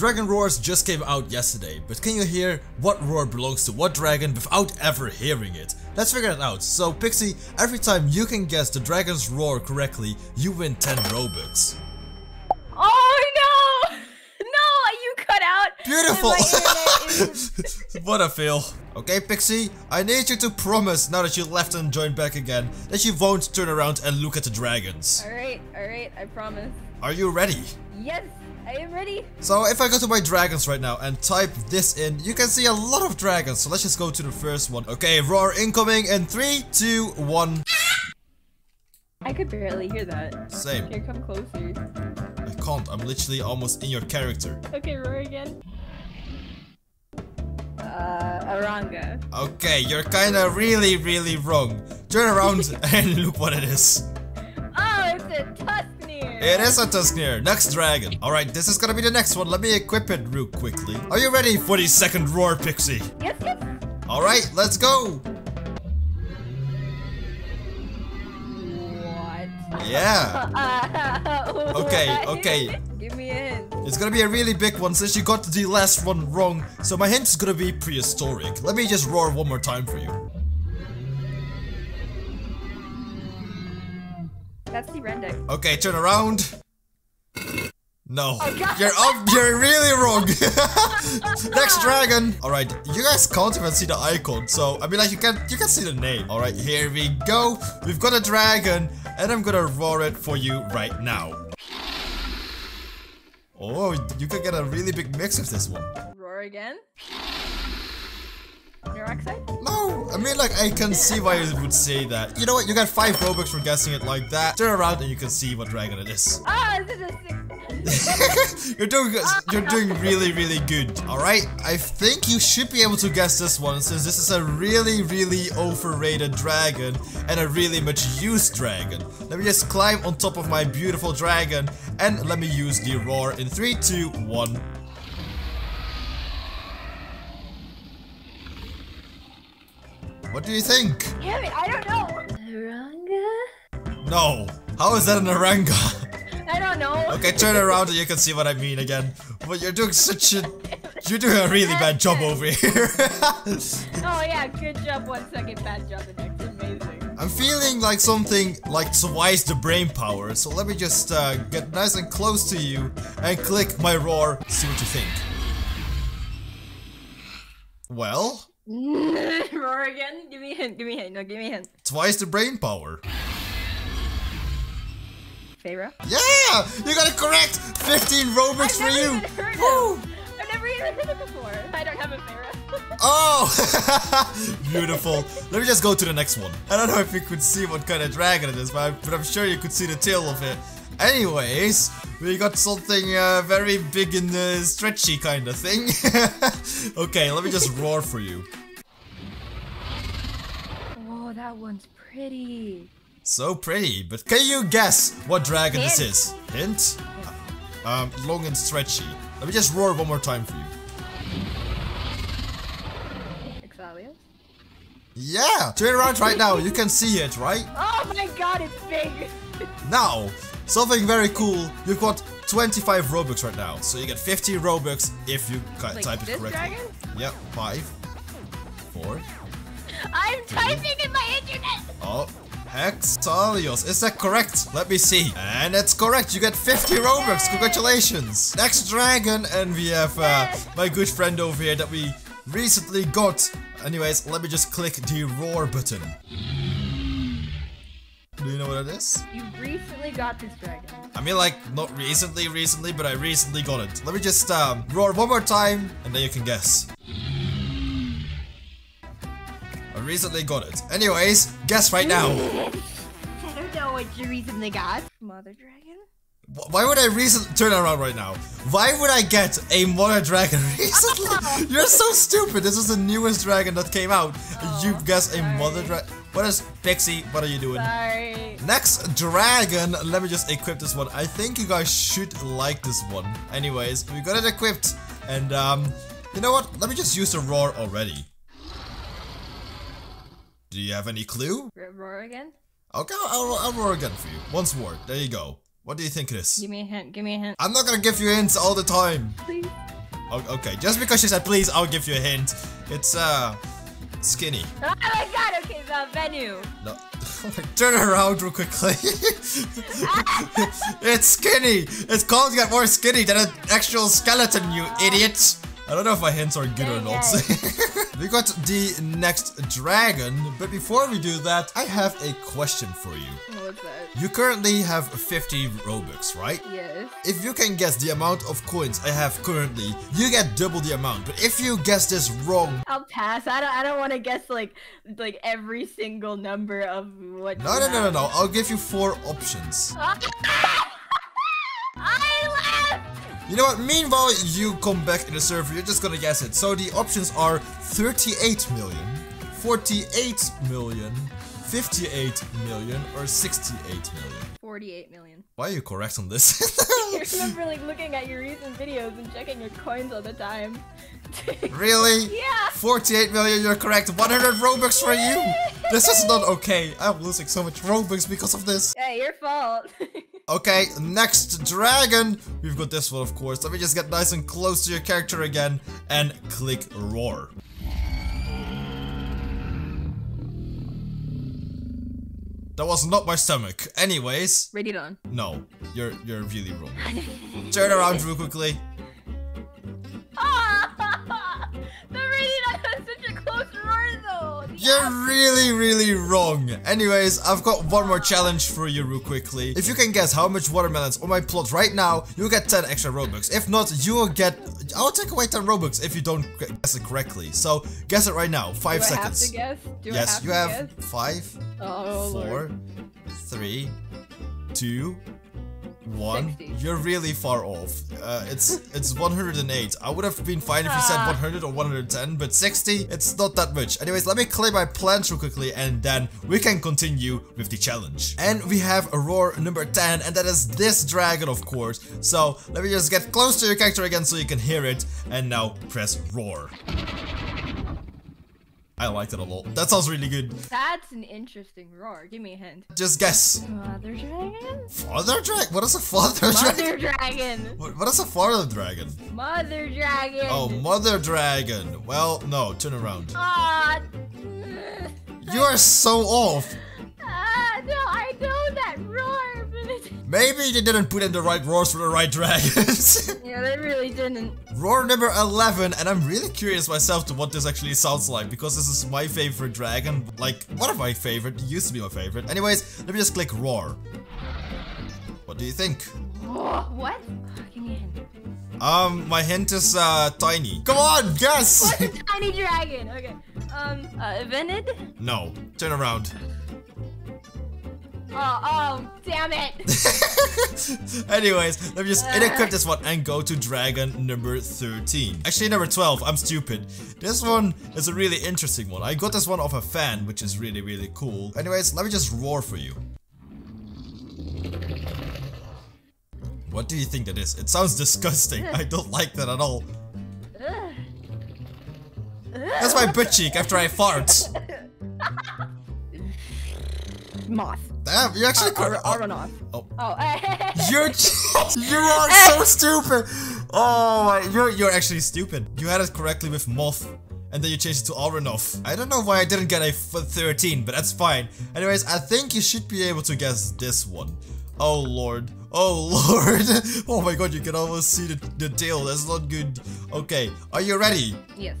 Dragon Roars just came out yesterday, but can you hear what roar belongs to what dragon without ever hearing it? Let's figure it out. So Pixie, every time you can guess the dragon's roar correctly, you win 10 Robux. Oh no! No, you cut out. Beautiful! And my internet is- what a fail. Okay, Pixie, I need you to promise now that you left and joined back again that you won't turn around and look at the dragons. Alright, alright, I promise. Are you ready? Yes, I am ready. So if I go to my dragons right now and type this in, you can see a lot of dragons. So let's just go to the first one. Okay, roar incoming in three, two, one. I could barely hear that. Same. Here, come closer. I can't. I'm literally almost in your character. Okay, roar again. Uh, Aranga. Okay, you're kinda really, really wrong. Turn around and look what it is. It is a Tusknir. Next dragon. Alright, this is gonna be the next one. Let me equip it real quickly. Are you ready for the second roar, Pixie? Yes, yes. Alright, let's go. What? Yeah. Okay, okay. Give me a hint. It's gonna be a really big one since you got the last one wrong. So my hint is gonna be prehistoric. Let me just roar one more time for you. That's the Rendex. Okay, turn around. No. Oh, You're up. You're really wrong. Next dragon. All right, you guys can't even see the icon, so I mean, like you can you can see the name. All right, here we go. We've got a dragon, and I'm gonna roar it for you right now. Oh, you could get a really big mix of this one. Roar again. Neuroxide? No, I mean like I can see why you would say that. You know what? You got five Robux for guessing it like that. Turn around and you can see what dragon it is. Ah, this is you're doing you're doing really really good. All right, I think you should be able to guess this one since this is a really really overrated dragon and a really much used dragon. Let me just climb on top of my beautiful dragon and let me use the roar in three, two, one. What do you think? Damn it, I don't know. Aranga? No. How is that an oranga? I don't know. Okay, turn around and you can see what I mean again. But you're doing such a... You're doing a really bad job over here. Oh yeah, good job one second, bad job the next. Amazing. I'm feeling like something like twice the brain power. So let me just uh, get nice and close to you and click my roar. See what you think. Well, Roar again? Give me a hint, give me a hint, no, give me a hint. twice the brain power. Pharaoh? Yeah! You got it correct! 15 Robux for you! even heard Woo! I've never even heard him before. I don't have a Pharaoh. Oh! Beautiful. Let me just go to the next one. I don't know if you could see what kind of dragon it is, but, I, but I'm sure you could see the tail of it. Anyways, we got something uh, very big and uh, stretchy kind of thing. okay, let me just roar for you. oh, that one's pretty. So pretty, but can you guess what dragon this is? Hint? Um, long and stretchy. Let me just roar one more time for you. Exalios? Yeah! Turn around right now, you can see it, right? Oh my god, it's big! Now, something very cool. You've got 25 Robux right now, so you get 50 Robux if you Like type it correctly. dragon? Yep, five, four. I'm typing in my internet! Oh, Hexalios. Is that correct? Let me see. And it's correct. You get 50 Robux. Congratulations. Next dragon, and we have uh, my good friend over here that we recently got. Anyways, let me just click the roar button. Do you know what it is? You recently got this dragon. I mean, like, not recently, recently, but I recently got it. Let me just um, roar one more time, and then you can guess. I recently got it. Anyways, guess right now. I don't know what you recently got. Mother dragon? Wh- Why would I recently turn around right now? Why would I get a mother dragon recently? You're so stupid. This is the newest dragon that came out. and you Oh, guess a sorry. mother dragon. What is Pixie? What are you doing? Sorry. Next dragon, let me just equip this one. I think you guys should like this one. Anyways, we got it equipped, and um, you know what? Let me just use the roar already. Do you have any clue? Roar again? Okay, I'll, I'll roar again for you. Once more. There you go. What do you think it is? Give me a hint, give me a hint. I'm not gonna give you hints all the time. Please. Okay, just because she said please, I'll give you a hint. It's uh skinny. Oh my god, okay, the venue. No. Turn around real quickly. it's skinny. It's called get more skinny than an actual skeleton, you idiot. I don't know if my hints are good or not. we got the next dragon, but before we do that, I have a question for you. That? You currently have 50 Robux, right? Yes. If you can guess the amount of coins I have currently, you get double the amount. But if you guess this wrong, I'll pass. I don't. I don't want to guess like like every single number of what. no, no, no, no, no, I'll give you four options. I left. You know what? Meanwhile, you come back in the server, you're just gonna guess it. So the options are 38 million, 48 million, 58 million, or 68 million. Forty-eight million. Why are you correct on this? I remember like looking at your recent videos and checking your coins all the time. really? yeah. 48 million, you're correct. 100 Robux for you. This is not okay. I'm losing so much Robux because of this. Hey, your fault. Okay, next dragon. We've got this one, of course. Let me just get nice and close to your character again and click roar. That was not my stomach. Anyways, Ready on. no, you're you're really wrong. Turn around real quickly. The such a close roar though. The You're really, really wrong. Anyways, I've got one more challenge for you real quickly. If you can guess how much watermelons on my plot right now, you'll get 10 extra Robux. If not, you will get... I'll take away 10 Robux if you don't guess it correctly. So, guess it right now. 5 Do I seconds. have to guess? Do yes, I have you have guess? 5, Oh, four, Lord. three, two, one. 60. You're really far off. Uh, it's it's 108. I would have been fine if you said Ah. 100 or 110, but 60, it's not that much. Anyways, let me clear my plans real quickly, and then we can continue with the challenge. And we have a roar number 10, and that is this dragon, of course. So let me just get close to your character again so you can hear it, and now press roar. I liked it a lot. That sounds really good. That's an interesting roar. Give me a hint. Just guess. Mother dragon? Father dragon? What is a father dragon? Mother dragon! What, what is a father dragon? Mother dragon! Oh, mother dragon. Well, no, turn around. Ah! You are so off. Ah, no, I know that roar, but it... Maybe they didn't put in the right roars for the right dragons. Yeah, they really didn't. Roar number 11, and I'm really curious myself to what this actually sounds like, because this is my favorite dragon. Like, one of my favorite, it used to be my favorite. Anyways, let me just click roar. What do you think? What? Give me a hint. Um, my hint is, uh, tiny. Come on, guess! What's a tiny dragon? Okay. Um, uh, Venid? no, turn around. Oh, oh, damn it. Anyways, let me just uh. equip this one and go to dragon number 13. Actually, number 12. I'm stupid. This one is a really interesting one. I got this one off a fan, which is really, really cool. Anyways, let me just roar for you. What do you think that is? It sounds disgusting. I don't like that at all. That's my butt cheek after I fart. Moth. Damn, you actually oh, Ar- cor- Aronoth. Oh. Oh, You're you are eh. so stupid. Oh, my- you're you're actually stupid. You had it correctly with moth, and then you changed it to Alranoff. I don't know why I didn't get a 13, but that's fine. Anyways, I think you should be able to guess this one. Oh lord. Oh lord. Oh my god, you can almost see the, the tail. That's not good. Okay, are you ready? yes.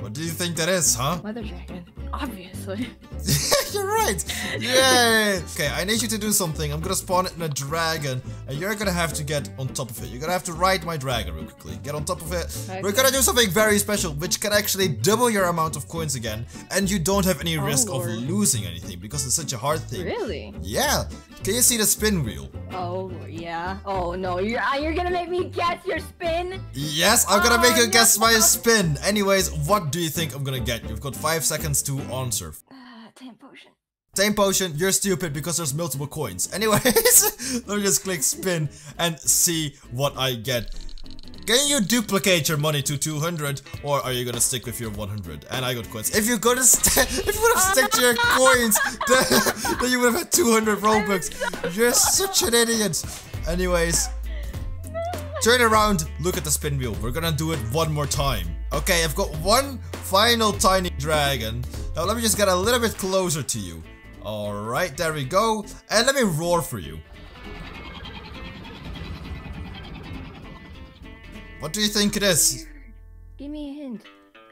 What do you think that is, huh? Mother dragon. Obviously. You're right! Yay! Okay, I need you to do something. I'm gonna spawn it in a dragon, and you're gonna have to get on top of it. You're gonna have to ride my dragon real quickly. Get on top of it. We're gonna do something very special, which can actually double your amount of coins again, and you don't have any risk Lord. of losing anything, because it's such a hard thing. Really? Yeah! Can you see the spin wheel? Oh, yeah. Oh, no. You're, uh, you're gonna make me guess your spin? Yes, I'm gonna Oh, make you guess my spin. Anyways, what do you think I'm gonna get? You've got 5 seconds to answer. Tan potion. Same potion, you're stupid because there's multiple coins. Anyways, let me just click spin and see what I get. Can you duplicate your money to 200 or are you gonna stick with your 100? And I got coins. If you're gonna if you would have stick to your coins, then, then you would have had 200 Robux. You're such an idiot. Anyways, turn around, look at the spin wheel. We're gonna do it one more time. Okay, I've got one final tiny dragon. Now let me just get a little bit closer to you. Alright, there we go. And let me roar for you. What do you think it is? Give me a hint.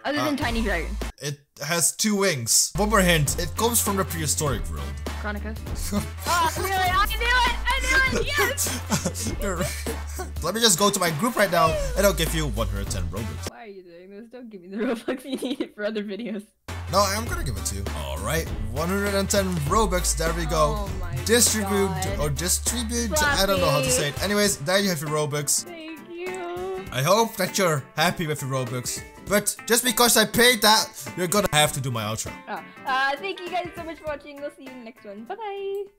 Other Uh, than Tiny Dragon. It has two wings. One more hint. It comes from the prehistoric world. Chronica. oh, really? I knew it! I knew it! Yes! Let me just go to my group right now and I'll give you 110 Robux. Why are you doing this? Don't give me the Robux you need it for other videos. No, I'm gonna give it to you. Alright, 110 Robux, there we go. Oh Distribute God. or distribute, I don't know how to say it. Anyways, there you have your Robux. Thank you. I hope that you're happy with your Robux. But just because I paid that, you're gonna have to do my outro. Oh, uh, thank you guys so much for watching. We'll see you in the next one. Bye bye.